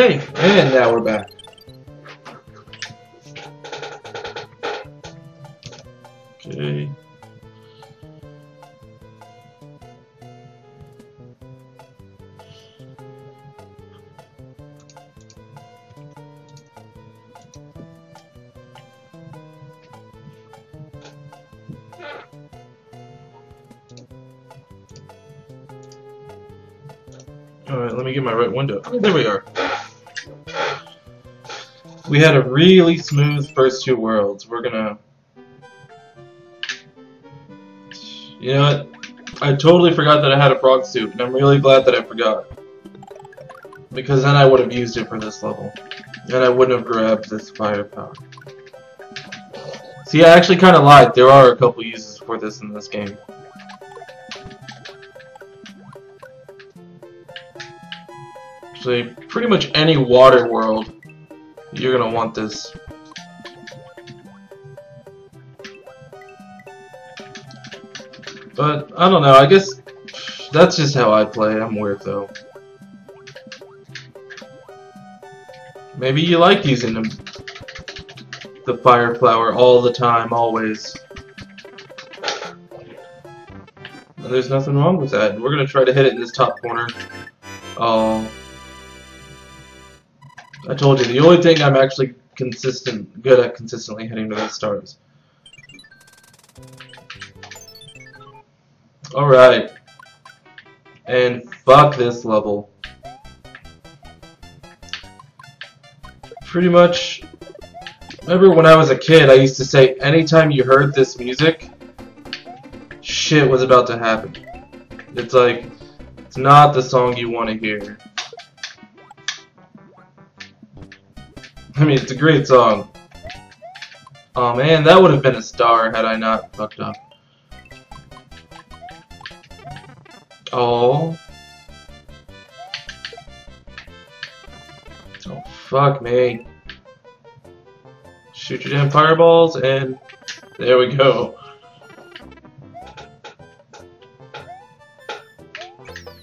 Okay, and now we're back. We had a really smooth first two worlds. We're gonna... You know what? I totally forgot that I had a frog suit, and I'm really glad that I forgot. Because then I would have used it for this level. And I wouldn't have grabbed this fire flower. See, I actually kind of lied. There are a couple uses for this in this game. Actually, pretty much any water world, you're gonna want this. But, I don't know, I guess that's just how I play. I'm weird, though. Maybe you like using the fire flower all the time, always. And there's nothing wrong with that. We're gonna try to hit it in this top corner. Oh. I told you, the only thing I'm actually consistent, good at consistently hitting to the stars. Alright. And fuck this level. Pretty much, remember when I was a kid, I used to say anytime you heard this music, shit was about to happen. It's like, it's not the song you want to hear. I mean, it's a great song. Oh man, that would have been a star had I not fucked up. Oh. Oh, fuck me. Shoot your damn fireballs, and there we go.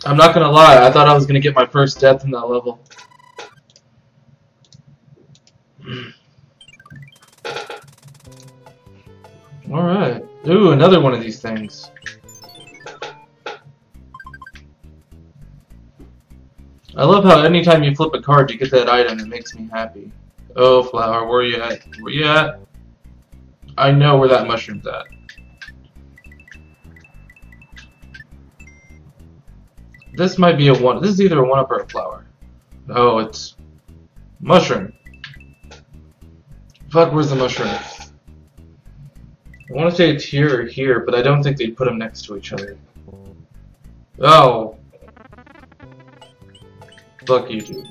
I'm not gonna lie, I thought I was gonna get my first death in that level. Another one of these things. I love how anytime you flip a card, you get that item. It makes me happy. Oh, flower, where you at? Where you at? I know where that mushroom's at. This might be a one. This is either a one-up or a flower. Oh, it's mushroom. Fuck, where's the mushroom? I want to say it's here or here, but I don't think they'd put them next to each other. Oh. Fuck you, dude.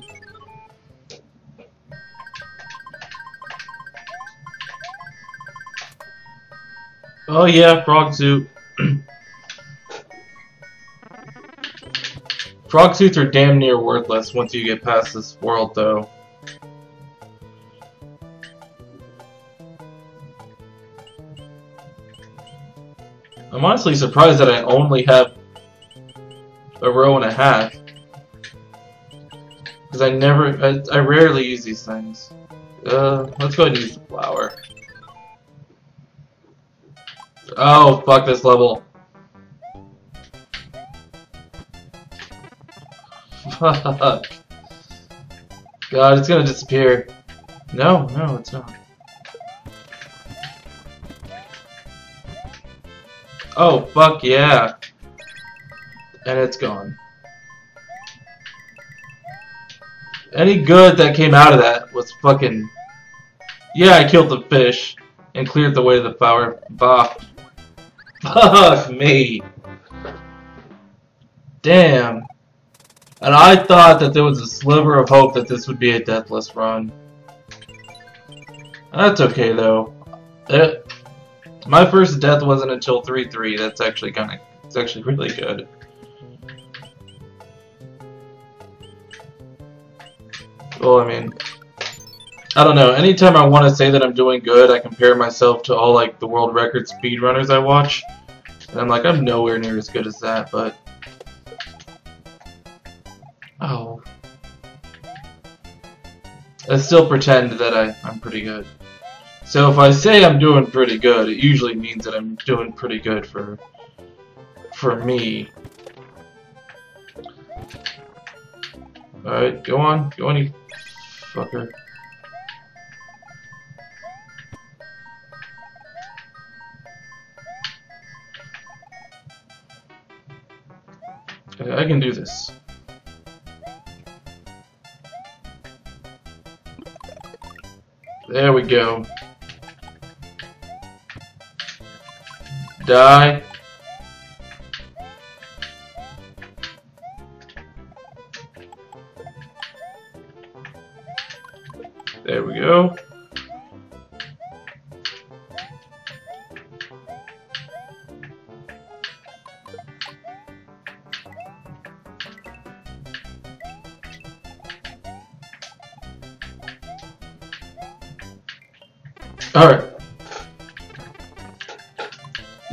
Oh yeah, frog suit. frog suits are damn near worthless once you get past this world, though. I'm honestly surprised that I only have a row and a half. Because I never, I, I rarely use these things. Uh, let's go ahead and use the flower. Oh, fuck this level. Fuck. God, it's gonna disappear. No, no, it's not. Oh, fuck yeah. And it's gone. Any good that came out of that was fucking... Yeah, I killed the fish and cleared the way to the flower. Bah. Fuck me. Damn. And I thought that there was a sliver of hope that this would be a deathless run. That's okay though. It, my first death wasn't until 3-3. That's actually kind of, it's actually really good. Well, I mean, I don't know. Anytime I want to say that I'm doing good, I compare myself to all like the world record speedrunners I watch. And I'm like, I'm nowhere near as good as that, but... Oh. I still pretend that I, I'm pretty good. So if I say I'm doing pretty good, it usually means that I'm doing pretty good for for me. Alright, go on. Go on, you fucker. I can do this. There we go. Die.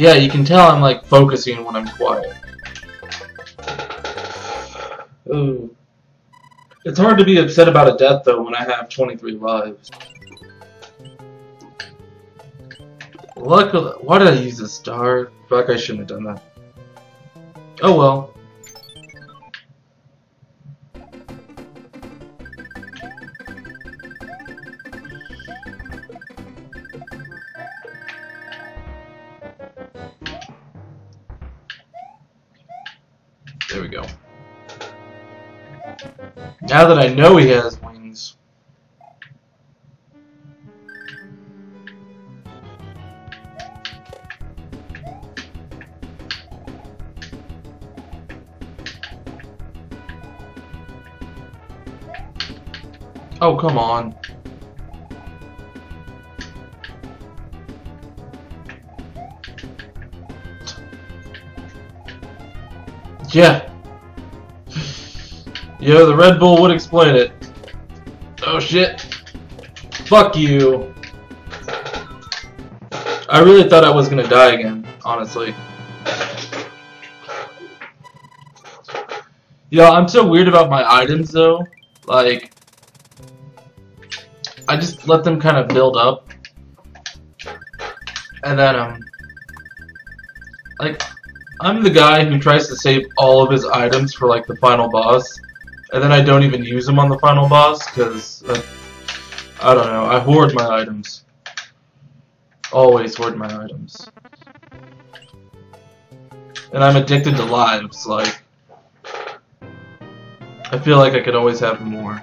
Yeah, you can tell I'm like focusing when I'm quiet. Ooh. It's hard to be upset about a death though when I have 23 lives. Luckily, why did I use a star? Fuck, I shouldn't have done that. Oh well. Now that I know he has wings. Oh, come on. Yeah. Yo, the Red Bull would explain it. Oh shit. Fuck you. I really thought I was gonna die again, honestly. Yeah, I'm so weird about my items though. Like, I just let them kind of build up. And then, um, like, I'm the guy who tries to save all of his items for like the final boss, and then I don't even use them on the final boss because uh, I don't know. I hoard my items. Always hoard my items. And I'm addicted to lives. Like I feel like I could always have more.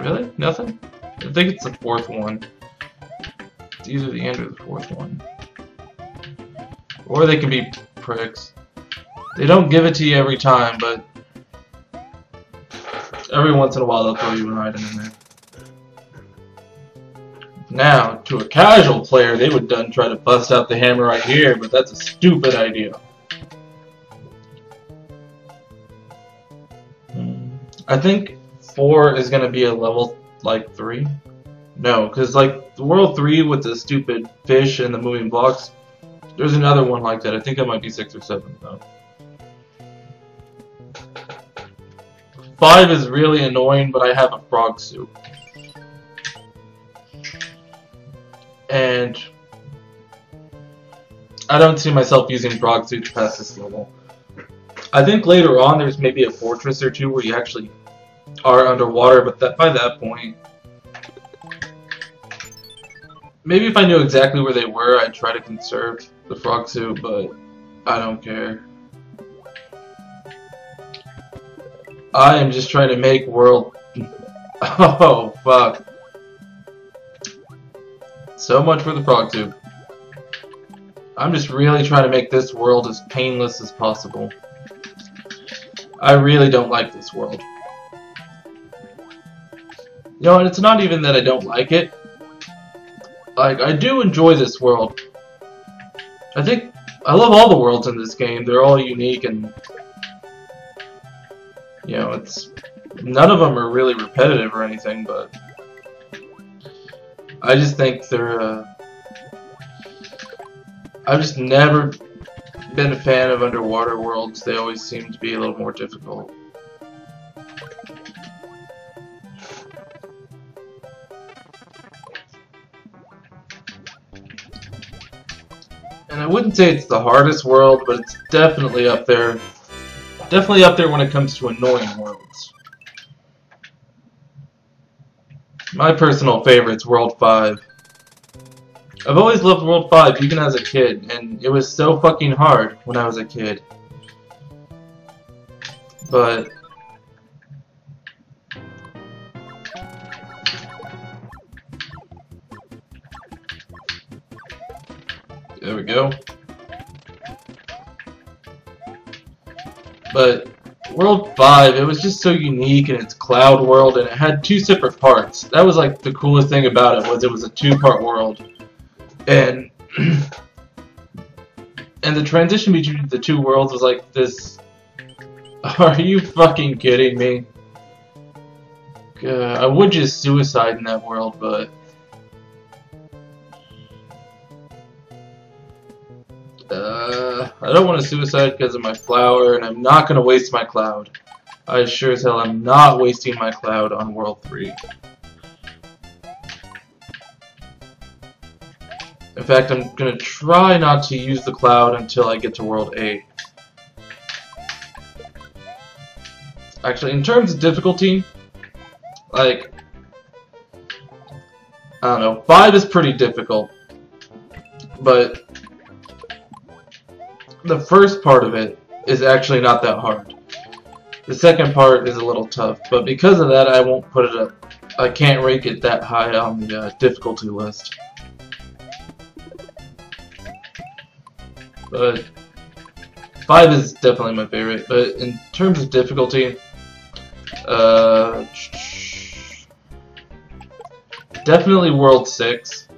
Really? Nothing? I think it's the fourth one. It's either the end or the fourth one. Or they can be pricks. They don't give it to you every time, but every once in a while they'll throw you an item in there. Now, to a casual player, they would done try to bust out the hammer right here, but that's a stupid idea. Hmm. I think 4 is going to be a level like three? No, because like the World Three with the stupid fish and the moving blocks. There's another one like that. I think it might be six or seven though. Five is really annoying, but I have a frog suit. And I don't see myself using frog suits past this level. I think later on there's maybe a fortress or two where you actually are underwater, but that by that point, maybe if I knew exactly where they were, I'd try to conserve the frog suit, but I don't care. I am just trying to make world... oh, fuck. So much for the frog suit. I'm just really trying to make this world as painless as possible. I really don't like this world. You know, and it's not even that I don't like it. Like, I do enjoy this world. I think, I love all the worlds in this game. They're all unique and, you know, it's, none of them are really repetitive or anything, but I just think they're, uh, I've just never been a fan of underwater worlds. They always seem to be a little more difficult. And I wouldn't say it's the hardest world, but it's definitely up there. Definitely up there when it comes to annoying worlds. My personal favorite's World 5. I've always loved World 5, even as a kid, and it was so fucking hard when I was a kid. But... There we go. But World 5, it was just so unique in its cloud world, and it had two separate parts. That was like the coolest thing about it, was it was a two-part world and and the transition between the two worlds was like this. Are you fucking kidding me? Uh, I would just suicide in that world, but. I don't want to suicide because of my flower, and I'm not going to waste my cloud. I sure as hell am not wasting my cloud on World 3. In fact, I'm going to try not to use the cloud until I get to World 8. Actually, in terms of difficulty, like, I don't know, 5 is pretty difficult. But the first part of it is actually not that hard. The second part is a little tough, but because of that, I won't put it up. I can't rank it that high on the uh, difficulty list. But 5 is definitely my favorite, but in terms of difficulty, uh, definitely World 6.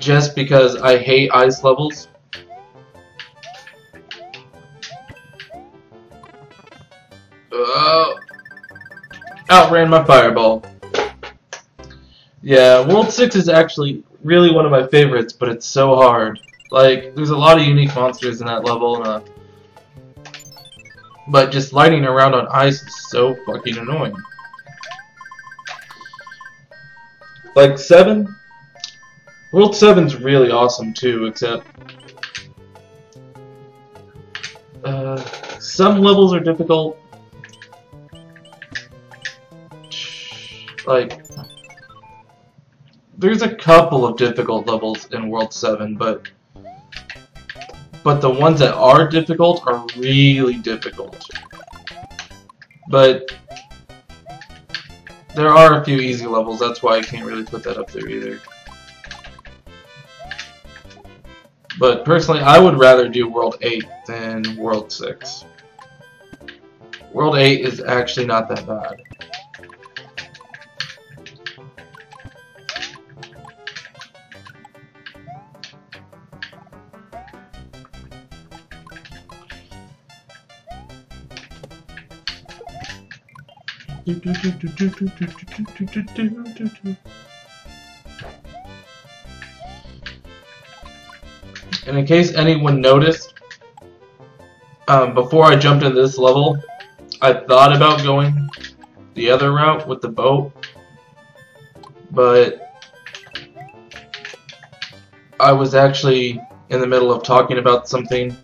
Just because I hate ice levels. Uh, outran my fireball. Yeah, World 6 is actually really one of my favorites, but it's so hard. Like, there's a lot of unique monsters in that level, and, uh, but just lighting around on ice is so fucking annoying. Like, 7? World 7's really awesome, too, except... Uh, some levels are difficult. Like, there's a couple of difficult levels in World 7, but but the ones that are difficult are really difficult. But there are a few easy levels, that's why I can't really put that up there either. But personally, I would rather do World 8 than World 6. World 8 is actually not that bad. And in case anyone noticed, um, before I jumped into this level, I thought about going the other route with the boat, but I was actually in the middle of talking about something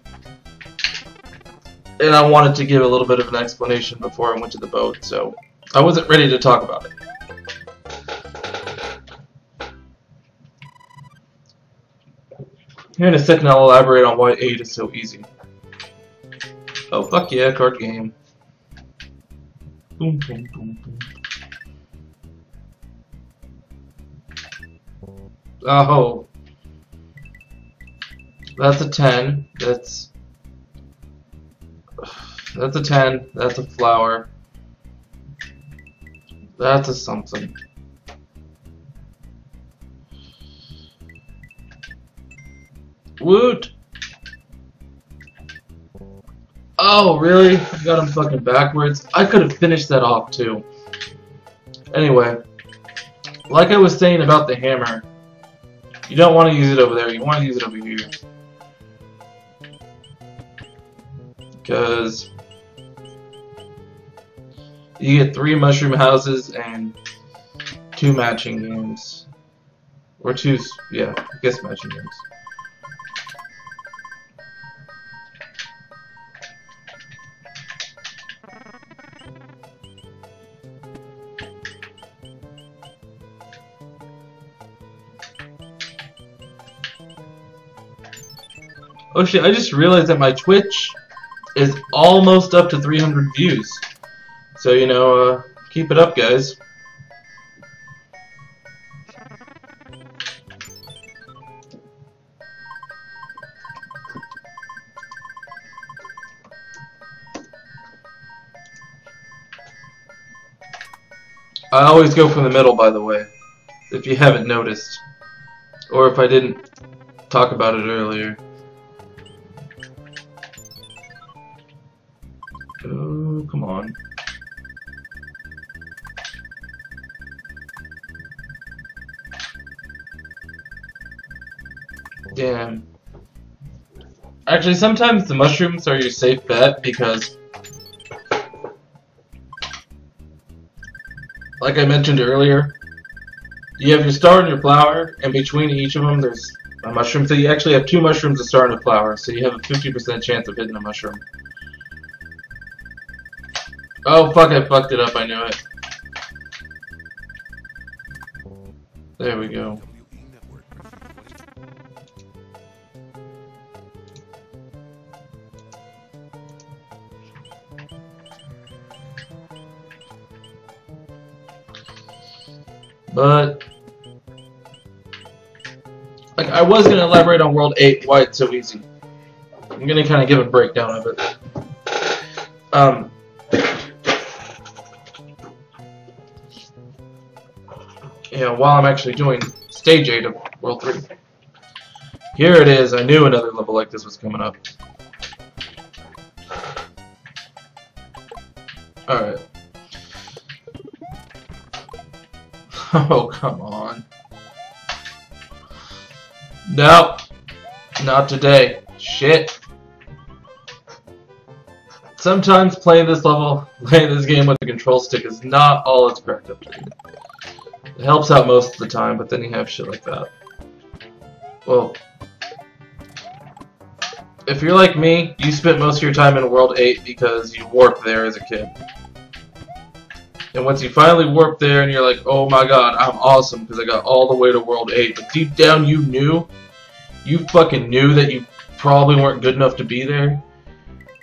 and I wanted to give a little bit of an explanation before I went to the boat, so I wasn't ready to talk about it. Here in a second I'll elaborate on why 8 is so easy. Oh fuck yeah, card game. Boom boom boom. Oh. That's a 10. That's... That's a 10. That's a flower. That is something. Woot! Oh, really? I got him fucking backwards. I could have finished that off, too. Anyway, like I was saying about the hammer, you don't want to use it over there. You want to use it over here. Because you get three mushroom houses and two matching games. Or two, yeah, I guess matching games. Oh shit, I just realized that my Twitch is almost up to 300 views. So, you know, uh, keep it up, guys. I always go from the middle, by the way, if you haven't noticed. Or if I didn't talk about it earlier. Actually, sometimes the mushrooms are your safe bet because like I mentioned earlier, you have your star and your flower, and between each of them there's a mushroom. So you actually have two mushrooms, a star, and a flower. So you have a 50% chance of hitting a mushroom. Oh fuck, I fucked it up, I knew it. There we go. But like I was gonna elaborate on World 8 why it's so easy. I'm gonna kind of give a breakdown of it. Um, yeah, while I'm actually doing Stage 8 of World 3. Here it is. I knew another level like this was coming up. Alright. Oh, come on. No. Not today. Shit. Sometimes playing this level, playing this game with the control stick is not all it's cracked up to be. It helps out most of the time, but then you have shit like that. Well, if you're like me, you spent most of your time in World 8 because you warped there as a kid. And once you finally warp there and you're like, oh my god, I'm awesome because I got all the way to World 8. But deep down you knew, you fucking knew that you probably weren't good enough to be there.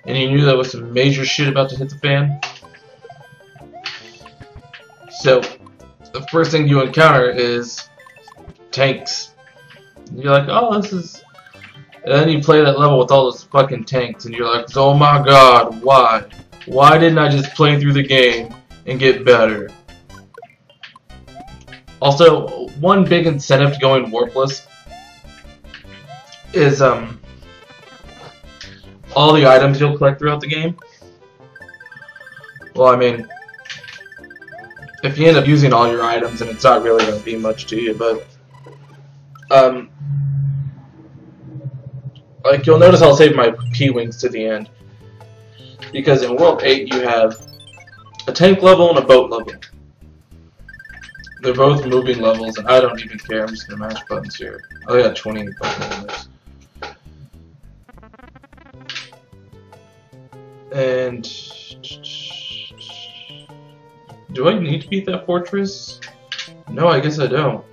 And you knew that was some major shit about to hit the fan. So, the first thing you encounter is tanks. You're like, oh, this is... And then you play that level with all those fucking tanks, and you're like, oh my god, why? Why didn't I just play through the game and get better. Also, one big incentive to going warpless is um all the items you'll collect throughout the game. Well, I mean, if you end up using all your items, and it's not really going to be much to you, but um, like you'll notice I'll save my P-wings to the end because in World 8 you have a tank level and a boat level. They're both moving levels, and I don't even care. I'm just gonna mash buttons here. I got 20 buttons And do I need to beat that fortress? No, I guess I don't.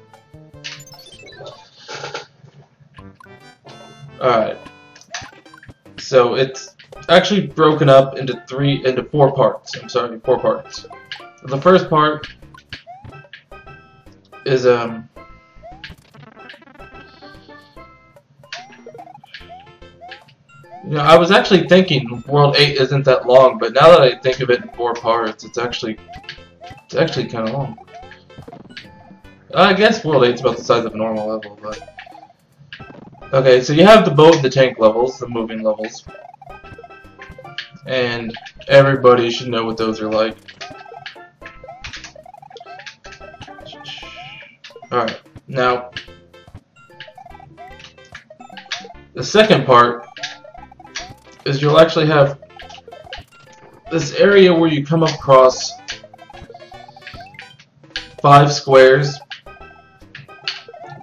Alright. So it's actually broken up into three into four parts. I'm sorry, four parts. The first part is um know, I was actually thinking World 8 isn't that long, but now that I think of it in four parts, it's actually it's actually kind of long. I guess World 8 is about the size of a normal level, but okay. So you have the boat and the tank levels, the moving levels and everybody should know what those are like. Alright, now, the second part is you'll actually have this area where you come across five squares.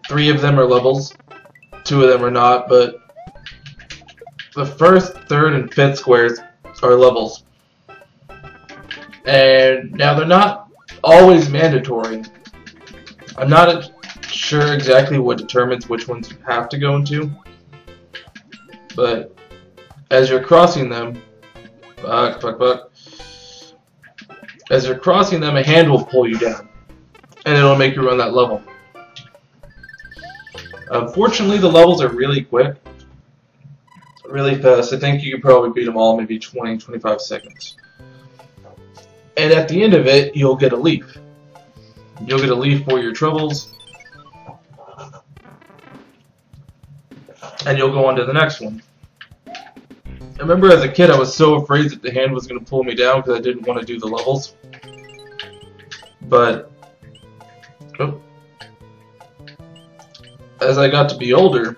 Three of them are levels, two of them are not, but the first, third, and fifth squares are levels. And now they're not always mandatory. I'm not sure exactly what determines which ones you have to go into, but as you're crossing them, fuck, fuck, fuck, as you're crossing them, a hand will pull you down, and it'll make you run that level. Unfortunately, the levels are really quick, really fast. I think you could probably beat them all maybe 20, 25 seconds. And at the end of it, you'll get a leaf. You'll get a leaf for your troubles. And you'll go on to the next one. I remember as a kid I was so afraid that the hand was going to pull me down because I didn't want to do the levels. But oh, as I got to be older,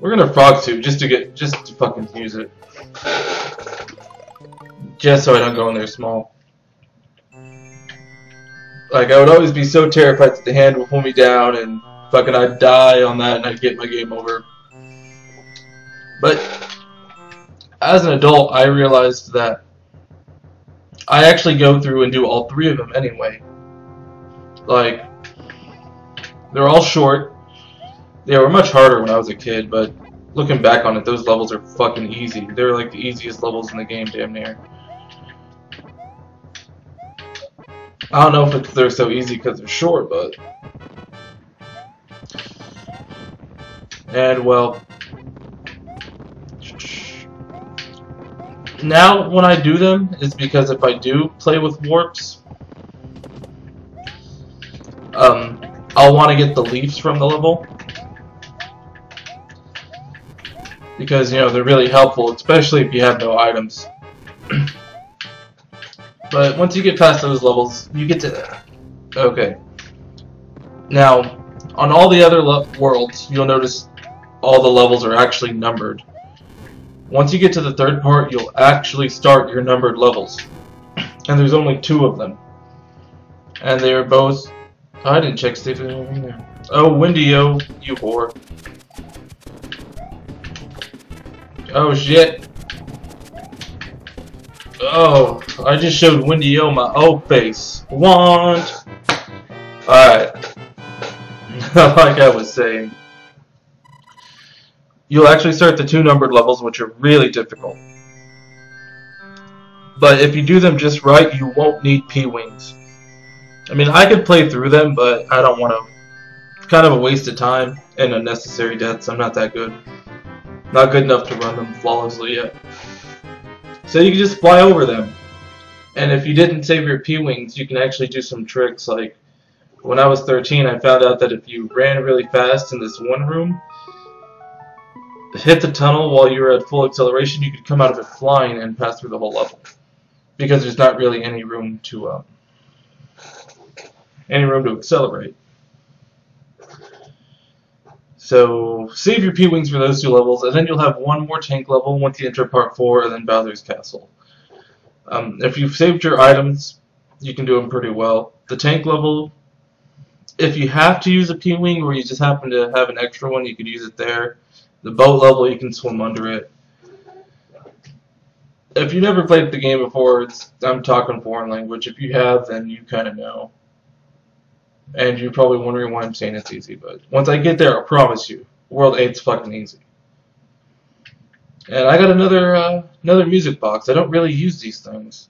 we're gonna frog suit just to get just to fucking use it, just so I don't go in there small. Like I would always be so terrified that the hand would pull me down and fucking I'd die on that and I'd get my game over. But as an adult, I realized that I actually go through and do all three of them anyway. Like, they're all short. They were much harder when I was a kid, but looking back on it, those levels are fucking easy. They're like the easiest levels in the game, damn near. I don't know if they're so easy because they're short, but And well, now when I do them is because if I do play with warps, um, I'll want to get the leaves from the level. Because, you know, they're really helpful, especially if you have no items. but once you get past those levels, you get to... Okay. Now, on all the other worlds, you'll notice all the levels are actually numbered. Once you get to the third part, you'll actually start your numbered levels. And there's only two of them. And they are both... I didn't check Steve. Oh, Windio, you whore. Oh, shit. Oh, I just showed Windio my old face. Want. Alright. like I was saying you'll actually start the two numbered levels, which are really difficult. But if you do them just right, you won't need P-Wings. I mean, I could play through them, but I don't want to. It's kind of a waste of time and unnecessary deaths. I'm not that good. Not good enough to run them flawlessly yet. So you can just fly over them. And if you didn't save your P-Wings, you can actually do some tricks like when I was 13, I found out that if you ran really fast in this one room, hit the tunnel while you were at full acceleration, you could come out of it flying and pass through the whole level. Because there's not really any room to uh, any room to accelerate. So save your P-Wings for those two levels, and then you'll have one more tank level once you enter Part 4, and then Bowser's Castle. Um, if you've saved your items, you can do them pretty well. The tank level, if you have to use a P-Wing or you just happen to have an extra one, you could use it there. The boat level, you can swim under it. If you never played the game before, I'm talking foreign language. If you have, then you kind of know. And you're probably wondering why I'm saying it's easy, but once I get there, I promise you, World 8's fucking easy. And I got another uh, another music box. I don't really use these things.